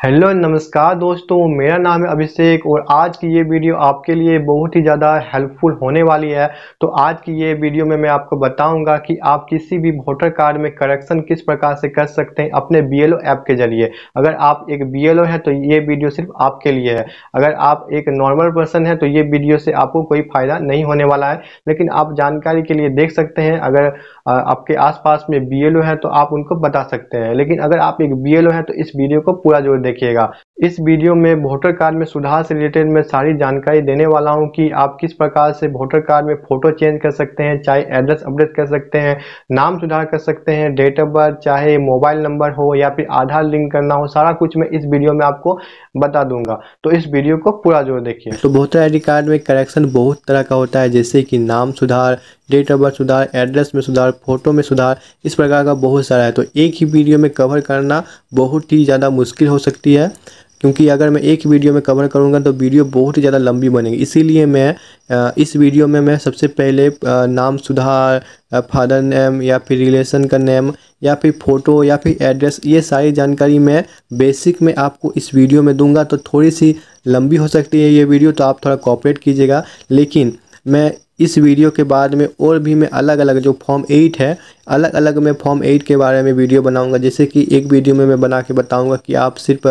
Hello नमस्कार दोस्तों, मेरा नाम है अभिषेक और आज की ये वीडियो आपके लिए बहुत ही ज़्यादा हेल्पफुल होने वाली है। तो आज की ये वीडियो में मैं आपको बताऊँगा कि आप किसी भी वोटर कार्ड में करेक्शन किस प्रकार से कर सकते हैं अपने बीएलओ ऐप के ज़रिए। अगर आप एक बी है तो ये वीडियो सिर्फ़ आपके लिए है। अगर आप एक नॉर्मल पर्सन है तो ये वीडियो से आपको कोई फ़ायदा नहीं होने वाला है। लेकिन आप जानकारी के लिए देख सकते हैं, अगर आपके आसपास में बी है तो आप उनको बता सकते हैं। लेकिन अगर आप एक बी है तो इस वीडियो को पूरा ज़ोर देखिएगा। इस वीडियो में वोटर कार्ड में सुधार से रिलेटेड मैं सारी जानकारी देने वाला हूँ कि आप किस प्रकार से वोटर कार्ड में फ़ोटो चेंज कर सकते हैं, चाहे एड्रेस अपडेट कर सकते हैं, नाम सुधार कर सकते हैं, डेट ऑफ़ बर्थ, चाहे मोबाइल नंबर हो या फिर आधार लिंक करना हो, सारा कुछ मैं इस वीडियो में आपको बता दूँगा। तो इस वीडियो को पूरा ज़ोर देखिए। तो वोटर आई कार्ड में करेक्शन बहुत तरह का होता है, जैसे कि नाम सुधार डेट ऑफ़ बर्थ सुधार, एड्रेस में सुधार, फ़ोटो में सुधार, इस प्रकार का बहुत सारा है। तो एक ही वीडियो में कवर करना बहुत ही ज़्यादा मुश्किल हो सकती है, क्योंकि अगर मैं एक वीडियो में कवर करूँगा तो वीडियो बहुत ही ज़्यादा लंबी बनेगी। इसीलिए मैं इस वीडियो में मैं सबसे पहले नाम सुधार फादर नेम या फिर रिलेशन का नेम या फिर फ़ोटो या फिर एड्रेस, ये सारी जानकारी मैं बेसिक में आपको इस वीडियो में दूँगा। तो थोड़ी सी लंबी हो सकती है ये वीडियो तो आप थोड़ा कॉपरेट कीजिएगा। लेकिन मैं इस वीडियो के बाद में और भी मैं अलग अलग जो फॉर्म एट है अलग अलग मैं फॉर्म एट के बारे में वीडियो बनाऊँगा। जैसे कि एक वीडियो में मैं बना के बताऊँगा कि आप सिर्फ़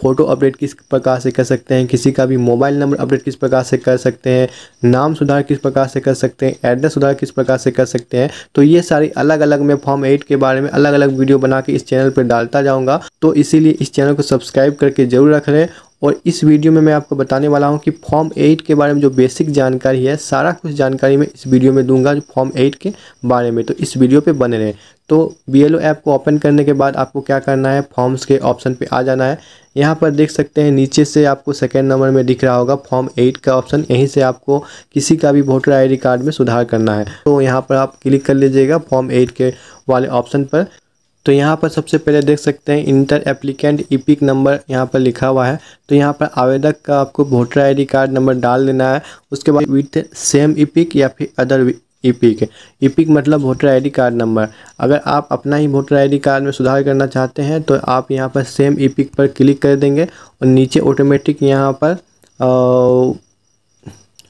फ़ोटो अपडेट किस प्रकार से कर सकते हैं, किसी का भी मोबाइल नंबर अपडेट किस प्रकार से कर सकते हैं, नाम सुधार किस प्रकार से कर सकते हैं एड्रेस सुधार किस प्रकार से कर सकते हैं। तो ये सारी अलग अलग मैं फॉर्म एट के बारे में अलग अलग वीडियो बना के इस चैनल पर डालता जाऊँगा। तो इसीलिए इस चैनल को सब्सक्राइब करके ज़रूर रख लें और इस वीडियो में मैं आपको बताने वाला हूँ कि फॉर्म एट के बारे में जो बेसिक जानकारी है, सारा कुछ जानकारी मैं इस वीडियो में दूँगा जो फॉर्म एट के बारे में। तो इस वीडियो पे बने रहें। तो बी एल ऐप को ओपन करने के बाद आपको क्या करना है? फॉर्म्स के ऑप्शन पे आ जाना है। यहाँ पर देख सकते हैं, नीचे से आपको सेकेंड नंबर में दिख रहा होगा फॉर्म एट का ऑप्शन। यहीं से आपको किसी का भी वोटर आईडी कार्ड में सुधार करना है। तो यहाँ पर आप क्लिक कर लीजिएगा फॉर्म एट के वाले ऑप्शन पर। तो यहाँ पर सबसे पहले देख सकते हैं इंटर एप्लीकेंट ईपिक नंबर यहाँ पर लिखा हुआ है। तो यहाँ पर आवेदक का आपको वोटर आईडी कार्ड नंबर डाल देना है। उसके बाद विथ सेम ईपिक या फिर अदर ईपिक ईपिक मतलब वोटर आईडी कार्ड नंबर अगर आप अपना ही वोटर आईडी कार्ड में सुधार करना चाहते हैं तो आप यहाँ पर सेम ईपिक पर क्लिक कर देंगे और नीचे ऑटोमेटिक यहाँ पर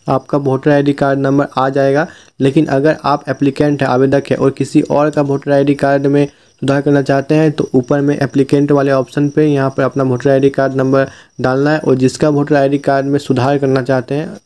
आपका वोटर आईडी कार्ड नंबर आ जाएगा। लेकिन अगर आप एप्लीकेंट है, आवेदक है और किसी और का वोटर आईडी कार्ड में सुधार करना चाहते हैं तो ऊपर में एप्लीकेंट वाले ऑप्शन पे यहाँ पर अपना वोटर आईडी कार्ड नंबर डालना है और जिसका वोटर आईडी कार्ड में सुधार करना चाहते हैं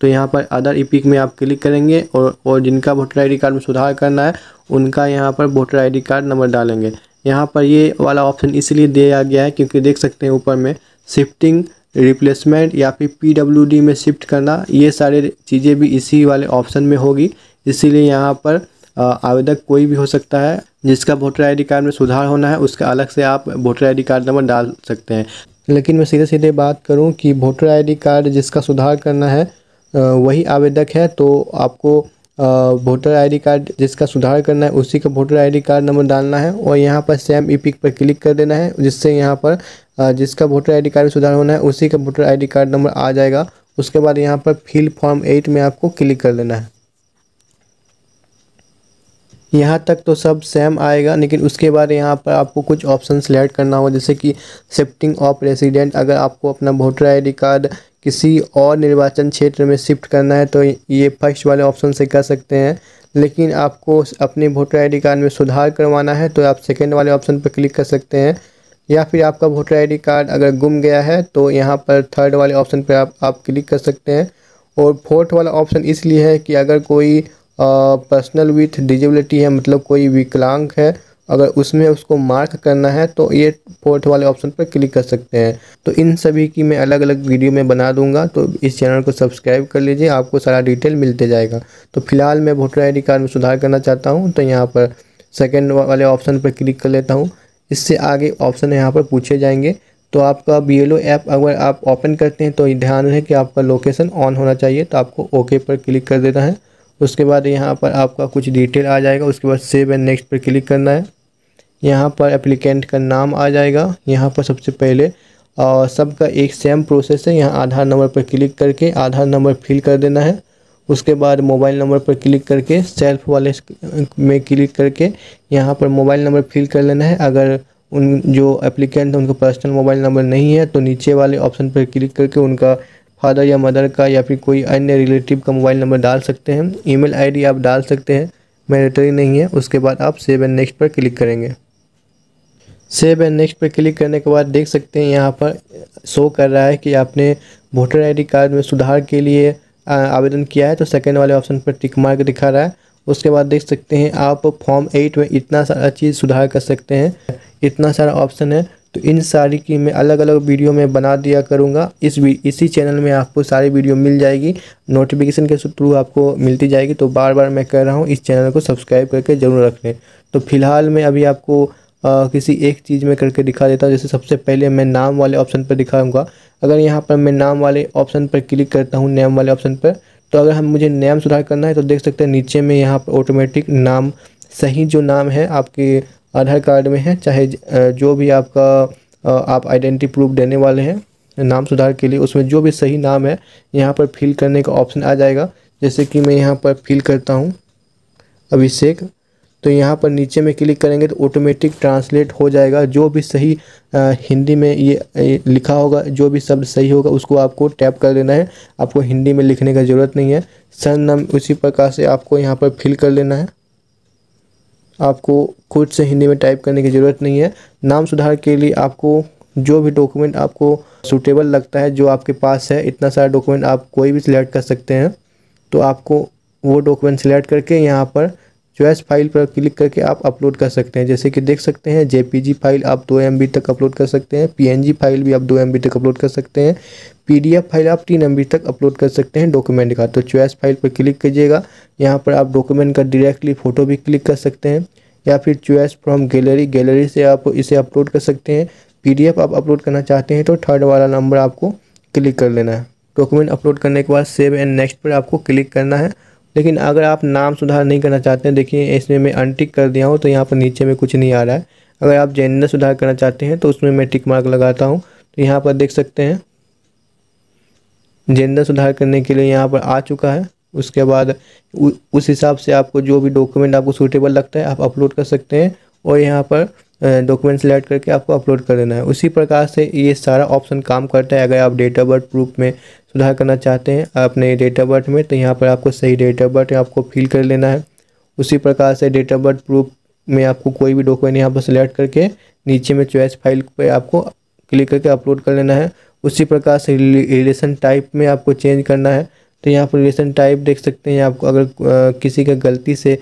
तो यहाँ पर अदर ई में आप क्लिक करेंगे और और जिनका वोटर आईडी कार्ड में सुधार करना है, उनका यहाँ पर वोटर आईडी कार्ड नंबर डालेंगे। यहाँ पर ये वाला ऑप्शन इसलिए दिया गया है क्योंकि देख सकते हैं ऊपर में शिफ्टिंग रिप्लेसमेंट या फिर पीडब्ल्यूडी में शिफ्ट करना, ये सारे चीज़ें भी इसी वाले ऑप्शन में होगी। इसीलिए यहाँ पर आवेदक कोई भी हो सकता है, जिसका वोटर आईडी कार्ड में सुधार होना है, उसका अलग से आप वोटर आईडी कार्ड नंबर डाल सकते हैं। लेकिन मैं सीधे सीधे बात करूँ कि वोटर आईडी कार्ड जिसका सुधार करना है वही आवेदक है तो आपको वोटर आईडी कार्ड जिसका सुधार करना है, उसी का वोटर आईडी कार्ड नंबर डालना है और यहाँ पर सेम ई पिक पर क्लिक कर देना है, जिससे यहाँ पर जिसका वोटर आईडी कार्ड में सुधार होना है, उसी का वोटर आईडी कार्ड नंबर आ जाएगा। उसके बाद यहाँ पर फिल फॉर्म एट में आपको क्लिक कर देना है। यहाँ तक तो सब सेम आएगा, लेकिन उसके बाद यहाँ पर आपको कुछ ऑप्शन सेलेक्ट करना होगा, जैसे कि शिफ्टिंग ऑफ़ रेसिडेंट अगर आपको अपना वोटर आईडी कार्ड किसी और निर्वाचन क्षेत्र में शिफ्ट करना है तो ये फ़र्स्ट वाले ऑप्शन से कर सकते हैं। लेकिन आपको अपने वोटर आईडी कार्ड में सुधार करवाना है तो आप सेकेंड वाले ऑप्शन पर क्लिक कर सकते हैं। या फिर आपका वोटर आईडी कार्ड अगर गुम गया है तो यहाँ पर थर्ड वाले ऑप्शन पर आप आप क्लिक कर सकते हैं। और फोर्थ वाला ऑप्शन इसलिए है कि अगर कोई पर्सनल विथ डिजेबिलिटी है मतलब कोई विकलांग है, अगर उसमें उसको मार्क करना है तो ये फोर्थ वाले ऑप्शन पर क्लिक कर सकते हैं। तो इन सभी की मैं अलग अलग वीडियो में बना दूँगा तो इस चैनल को सब्सक्राइब कर लीजिए, आपको सारा डिटेल मिलते जाएगा। तो फ़िलहाल मैं वोटर आईडी कार्ड में सुधार करना चाहता हूँ तो यहाँ पर सेकेंड वाले ऑप्शन पर क्लिक कर लेता हूँ। इससे आगे ऑप्शन यहाँ पर पूछे जाएँगे। तो आपका बी एल ऐप अगर आप ओपन करते हैं तो ध्यान रहे कि आपका लोकेशन ऑन होना चाहिए तो आपको ओके पर क्लिक कर देना है। उसके बाद यहाँ पर आपका कुछ डिटेल आ जाएगा। उसके बाद सेव एंड नेक्स्ट पर क्लिक करना है। यहाँ पर एप्लीकेंट का नाम आ जाएगा। यहाँ पर सबसे पहले और सबका एक सेम प्रोसेस है। यहाँ आधार नंबर पर क्लिक करके आधार नंबर फिल कर देना है। उसके बाद मोबाइल नंबर पर क्लिक करके सेल्फ वाले में क्लिक करके यहाँ पर मोबाइल नंबर फिल कर लेना है। अगर उन, जो एप्लीकेंट है, उनका पर्सनल मोबाइल नंबर नहीं है तो नीचे वाले ऑप्शन पर क्लिक करके उनका फादर या मदर का या फिर कोई अन्य रिलेटिव का मोबाइल नंबर डाल सकते हैं। ईमेल आईडी आप डाल सकते हैं। मैंडेटरी नहीं है। उसके बाद आप सेव एंड नेक्स्ट पर क्लिक करेंगे। सेव एंड नेक्स्ट पर क्लिक करने के बाद देख सकते हैं यहाँ पर शो कर रहा है कि आपने वोटर आईडी कार्ड में सुधार के लिए आवेदन किया है। तो सेकेंड वाले ऑप्शन पर टिक मार्क दिखा रहा है। उसके बाद देख सकते हैं आप फॉर्म एट में इतना सारा चीज़ सुधार कर सकते हैं। इतना सारा ऑप्शन है। तो इन सारी की मैं अलग अलग वीडियो में बना दिया करूँगा। इस इसी चैनल में आपको सारी वीडियो मिल जाएगी। नोटिफिकेशन के थ्रू आपको मिलती जाएगी। तो बार बार मैं कह रहा हूँ इस चैनल को सब्सक्राइब करके ज़रूर रख लें तो फ़िलहाल मैं अभी आपको आ, किसी एक चीज़ में करके दिखा देता हूँ। जैसे सबसे पहले मैं नाम वाले ऑप्शन पर दिखाऊँगा। अगर यहाँ पर मैं नाम वाले ऑप्शन पर क्लिक करता हूँ नेम वाले ऑप्शन पर तो अगर हम मुझे नाम सुधार करना है तो देख सकते हैं नीचे में यहाँ पर ऑटोमेटिक नाम सही जो नाम है आपके आधार कार्ड में है चाहे जो भी आपका आप आइडेंटिटी प्रूफ देने वाले हैं नाम सुधार के लिए उसमें जो भी सही नाम है यहाँ पर फिल करने का ऑप्शन आ जाएगा। जैसे कि मैं यहाँ पर फिल करता हूँ अभिषेक तो यहाँ पर नीचे में क्लिक करेंगे तो ऑटोमेटिक ट्रांसलेट हो जाएगा। जो भी सही आ, हिंदी में ये, ये लिखा होगा जो भी शब्द सही होगा उसको आपको टैप कर देना है। आपको हिंदी में लिखने का ज़रूरत नहीं है। सर नाम उसी प्रकार से आपको यहाँ पर फिल कर लेना है। आपको खुद से हिंदी में टाइप करने की ज़रूरत नहीं है। नाम सुधार के लिए आपको जो भी डॉक्यूमेंट आपको सूटेबल लगता है, जो आपके पास है, इतना सारा डॉक्यूमेंट आप कोई भी सिलेक्ट कर सकते हैं। तो आपको वो डॉक्यूमेंट सिलेक्ट करके यहाँ पर चॉइस फ़ाइल पर क्लिक करके आप अपलोड कर सकते हैं। जैसे कि देख सकते हैं जेपीजी फ़ाइल आप दो एम तक अपलोड कर सकते हैं। पीएनजी फ़ाइल भी आप दो एम तक अपलोड कर सकते हैं। पीडीएफ फ़ाइल आप तीन एम तक अपलोड कर सकते हैं डॉक्यूमेंट का। तो चॉइस फ़ाइल पर क्लिक कीजिएगा। यहाँ पर आप डॉक्यूमेंट का डायरेक्टली फ़ोटो भी क्लिक कर सकते हैं। या फिर चॉइस फ्रॉम गैलरी गैलरी से आप इसे अपलोड कर सकते हैं। पीडीएफ आप अपलोड करना चाहते हैं तो थर्ड वाला नंबर आपको क्लिक कर लेना है। डॉक्यूमेंट अपलोड करने के बाद सेव एंड नेक्स्ट पर आपको क्लिक करना है। लेकिन अगर आप नाम सुधार नहीं करना चाहते हैं देखिए इसमें मैं अनटिक कर दिया हूँ तो यहाँ पर नीचे में कुछ नहीं आ रहा है। अगर आप जेंडर सुधार करना चाहते हैं तो उसमें मैं टिक मार्क लगाता हूँ। तो यहाँ पर देख सकते हैं। जेंडर सुधार करने के लिए यहाँ पर आ चुका है। उसके बाद उ, उस हिसाब से आपको जो भी डॉक्यूमेंट आपको सूटेबल लगता है आप अपलोड कर सकते हैं। और यहाँ पर डॉक्यूमेंट सेलेक्ट करके आपको अपलोड कर देना है। उसी प्रकार से ये सारा ऑप्शन काम करता है। अगर आप डेट ऑफ़ बर्थ प्रूफ में सुधार करना चाहते हैं अपने डेट ऑफ़ बर्थ में तो यहाँ पर आपको सही डेट ऑफ़ बर्थ आपको फिल कर लेना है। उसी प्रकार से डेट ऑफ़ बर्थ प्रूफ में आपको कोई भी डॉक्यूमेंट यहाँ पर सिलेक्ट करके नीचे में चॉइस फ़ाइल पे आपको क्लिक करके अपलोड कर लेना है। उसी प्रकार से रिलेशन टाइप में आपको चेंज करना है। तो यहाँ पर रिलेशन टाइप देख सकते हैं, आपको अगर किसी का गलती से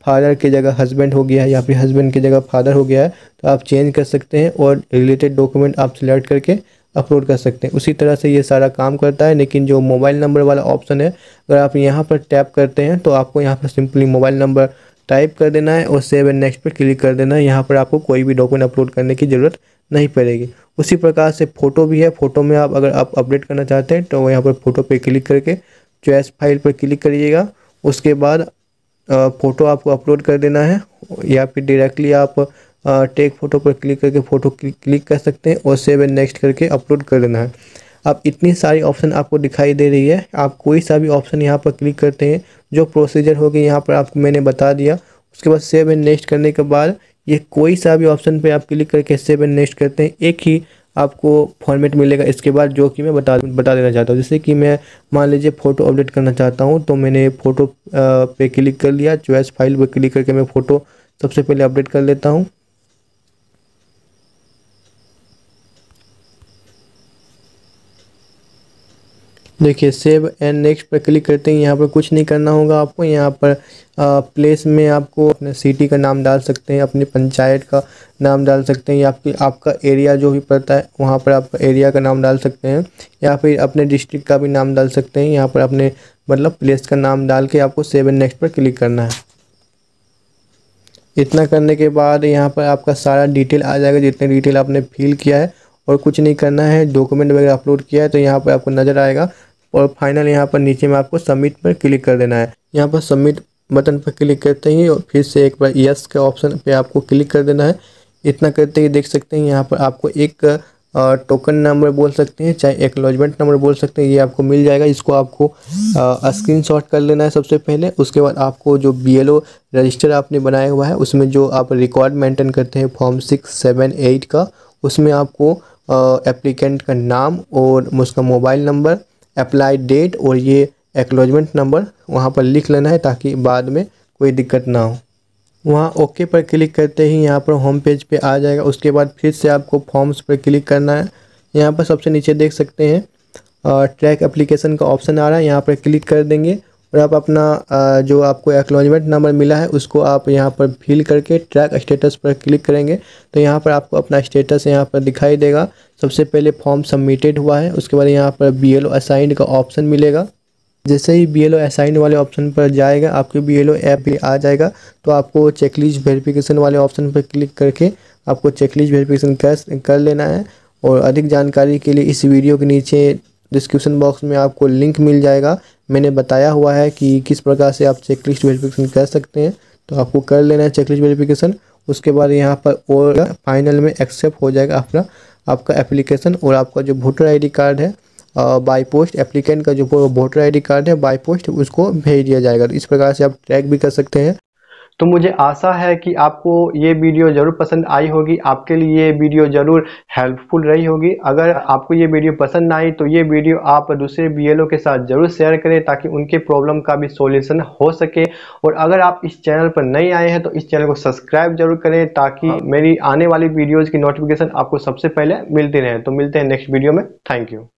फादर की जगह हस्बैंड हो गया है या फिर हस्बैंड की जगह फादर हो गया है तो आप चेंज कर सकते हैं और रिलेटेड डॉक्यूमेंट आप सिलेक्ट करके अपलोड कर सकते हैं। उसी तरह से ये सारा काम करता है, लेकिन जो मोबाइल नंबर वाला ऑप्शन है, अगर आप यहाँ पर टैप करते हैं तो आपको यहाँ पर सिंपली मोबाइल नंबर टाइप कर देना है और सेव एंड नेक्स्ट पर क्लिक कर देना है। यहाँ पर आपको कोई भी डॉक्यूमेंट अपलोड करने की ज़रूरत नहीं पड़ेगी। उसी प्रकार से फ़ोटो भी है। फ़ोटो में आप, अगर आप अपडेट करना चाहते हैं तो यहाँ पर फ़ोटो पर क्लिक करके चॉइस फ़ाइल पर क्लिक करिएगा। उसके बाद फ़ोटो आपको अपलोड कर देना है या फिर डायरेक्टली आप टेक फ़ोटो पर क्लिक करके फ़ोटो क्लिक कर सकते हैं और सेव एंड नेक्स्ट करके अपलोड कर देना है। अब इतनी सारी ऑप्शन आपको दिखाई दे रही है। आप कोई सा भी ऑप्शन यहाँ पर क्लिक करते हैं, जो प्रोसीजर होगी यहाँ पर आपको मैंने बता दिया। उसके बाद सेव एंड नेक्स्ट करने के बाद ये कोई सा भी ऑप्शन पे आप क्लिक करके सेव एंड नेक्स्ट करते हैं। एक ही आपको फॉर्मेट मिलेगा इसके बाद, जो कि मैं बता बता देना चाहता हूँ। जैसे कि मैं मान लीजिए फ़ोटो अपडेट करना चाहता हूँ तो मैंने फ़ोटो पे क्लिक कर लिया। चॉइस फ़ाइल पर क्लिक करके मैं फ़ोटो सबसे पहले अपडेट कर लेता हूँ। देखिए सेव एंड नेक्स्ट पर क्लिक करते हैं। यहाँ पर कुछ नहीं करना होगा आपको। यहाँ पर प्लेस में आपको अपने सिटी का नाम डाल सकते हैं, अपनी पंचायत का नाम डाल सकते हैं, या फिर आपका एरिया जो भी पड़ता है, वहाँ पर आप एरिया का नाम डाल सकते हैं, या फिर अपने डिस्ट्रिक्ट का भी नाम डाल सकते हैं। यहाँ पर अपने मतलब प्लेस का नाम डाल के आपको सेव एंड नेक्स्ट पर क्लिक करना है। इतना करने के बाद यहाँ पर आपका सारा डिटेल आ जाएगा। जितने डिटेल आपने फिल किया है और कुछ नहीं करना है डॉक्यूमेंट वगैरह अपलोड किया है तो यहाँ पर आपको नज़र आएगा। और फाइनल यहाँ पर नीचे में आपको सबमिट पर क्लिक कर देना है। यहाँ पर सबमिट बटन पर क्लिक करते ही और फिर से एक बार यस के ऑप्शन पे आपको क्लिक कर देना है। इतना करते ही देख सकते हैं, यहाँ पर आपको एक टोकन नंबर बोल सकते हैं, चाहे एक्नॉलेजमेंट नंबर बोल सकते हैं, ये आपको मिल जाएगा। इसको आपको स्क्रीनशॉट कर लेना है सबसे पहले। उसके बाद आपको जो बी एल ओ रजिस्टर आपने बनाया हुआ है, उसमें जो आप रिकॉर्ड मेंटेन करते हैं फॉर्म सिक्स सेवन एट का, उसमें आपको एप्लीकेंट का नाम और उसका मोबाइल नंबर अप्लाई डेट और ये एक्नॉलेजमेंट नंबर वहाँ पर लिख लेना है ताकि बाद में कोई दिक्कत ना हो। वहाँ ओके पर क्लिक करते ही यहाँ पर होम पेज पे आ जाएगा। उसके बाद फिर से आपको फॉर्म्स पर क्लिक करना है। यहाँ पर सबसे नीचे देख सकते हैं ट्रैक एप्लीकेशन का ऑप्शन आ रहा है। यहाँ पर क्लिक कर देंगे। और आप अपना जो आपको एक्नॉलेजमेंट नंबर मिला है, उसको आप यहाँ पर फिल करके ट्रैक स्टेटस पर क्लिक करेंगे तो यहाँ पर आपको अपना स्टेटस यहाँ पर दिखाई देगा। सबसे पहले फॉर्म सबमिटेड हुआ है, उसके बाद यहाँ पर बी एल असाइंड का ऑप्शन मिलेगा। जैसे ही बी एल असाइंड वाले ऑप्शन पर जाएगा, आपके बी एल ऐप भी आ जाएगा तो आपको चेकलिस्ट वेरिफिकेशन वाले ऑप्शन पर क्लिक करके आपको चेकलिस्ट वेरिफिकेशन कर कर लेना है। और अधिक जानकारी के लिए इस वीडियो के नीचे डिस्क्रिप्शन बॉक्स में आपको लिंक मिल जाएगा। मैंने बताया हुआ है कि किस प्रकार से आप चेकलिस्ट वेरिफिकेशन कर सकते हैं। तो आपको कर लेना है चेक लिस्ट वेरिफिकेशन उसके बाद यहाँ पर और फाइनल में एक्सेप्ट हो जाएगा अपना, आपका एप्लीकेशन और आपका जो वोटर आईडी कार्ड है बाई पोस्ट एप्लीकेंट का जो वोटर आईडी कार्ड है बाई पोस्ट उसको भेज दिया जाएगा। तो इस प्रकार से आप ट्रैक भी कर सकते हैं। तो मुझे आशा है कि आपको ये वीडियो ज़रूर पसंद आई होगी। आपके लिए ये वीडियो ज़रूर हेल्पफुल रही होगी। अगर आपको ये वीडियो पसंद आई तो ये वीडियो आप दूसरे बीएलओ के साथ ज़रूर शेयर करें ताकि उनके प्रॉब्लम का भी सोल्यूशन हो सके। और अगर आप इस चैनल पर नए आए हैं तो इस चैनल को सब्सक्राइब ज़रूर करें ताकि हाँ। मेरी आने वाली वीडियोज़ की नोटिफिकेशन आपको सबसे पहले मिलती रहे। तो मिलते हैं नेक्स्ट वीडियो में। Thank you